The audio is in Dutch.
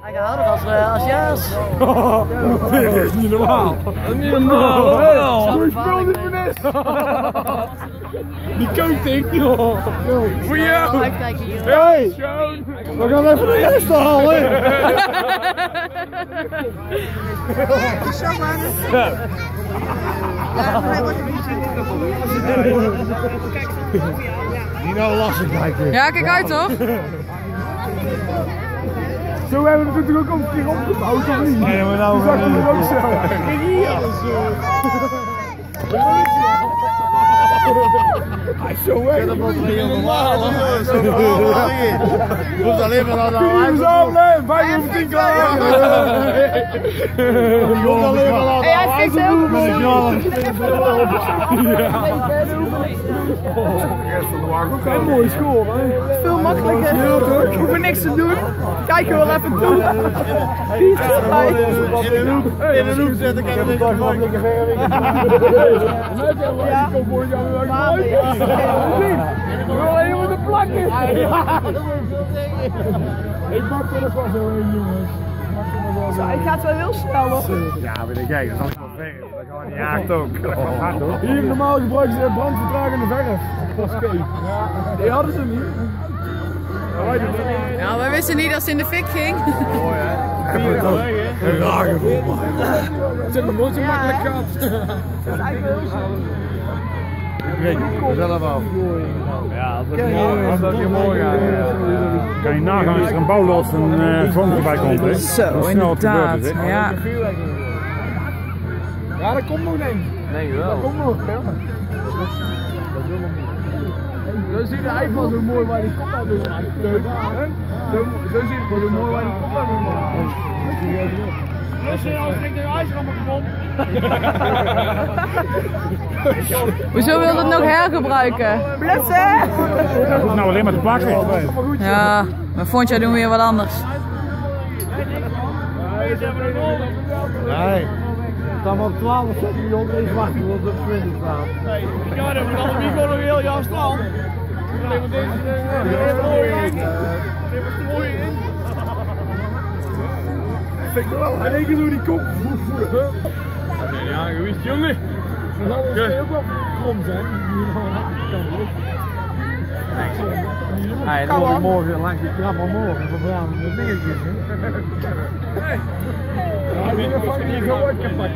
Hij gaat harder als, uh, als Jaas. Dit is niet normaal. Dat is niet normaal. wel. Hoe speel die meneer? Die coating, joh. Voor jou. Hey, we gaan even de rest halen. Niet nou lastig kijken. Ja, kijk uit toch? Zo hebben we natuurlijk ook een keer opgebouwd, of niet? Nee, maar nou... zag hem er ook zo. Kijk hier. Hij is zo weg. Dat was niet normaal, hoor. Zo Je hoeft alleen maar naar de Hij is al, nee. Vijf over tien klaar. Je hoeft alleen maar naar de hij fixt heel Een mooie score, hè? veel makkelijker. Ik hoef er niks te doen. Kijk je wel even toe. Die is erbij. In de hoek, in de hoek zetten, kan ik het nog lekker ver. Ja. Maar de plakken. Ik mag er nog wel zo in, jongens. Zo, ik ga het wel heel snel hoor. Ja, maar dan kijk, dat is ver. Dat gaat niet ook. Hier normaal gebruiken ze brandvertragende verf. Pasquet. Ja, die hadden ze niet. Ja, we wisten niet dat ze in de fik ging. Een raar gevoel, man. Het zit nog nooit zo makkelijk gehad. Dat is eigenlijk heel. Kijk, zelf af. Ja, dat is niet mooi Kan je nagaan als er een bouwlos een uh, vonk erbij komt, hè? Zo, het inderdaad. gebeurt, hè? Ja. Ja, dat komt nog denk ik. Nee, wel. Dat komt nog, ja. Zo zie je eigenlijk wel zo mooi waar die kop uit is. Zo, zo zie je zo mooi waar die kop. Dus je als ik de ijsrammer kapot. Hoezo wil het nog hergebruiken? Blutsen! Dat hoeft nou alleen maar te plakken. Ja, maar vond jij doen weer wat anders. Nee. Dan op 12 zetten die onder eens wachten tot op 20 staat. Nee, ja, dan moet alle Mico nog heel jouw strand. Alleen maar deze was er mooi in. Vind ik wel. En één keer door die kop. Ja, gewicht jongen. Zal het ook wel krom zijn. Ja, dan ik morgen langs die trap omhoog en verbranden met dingetjes. Ja, die is gewoon kapot.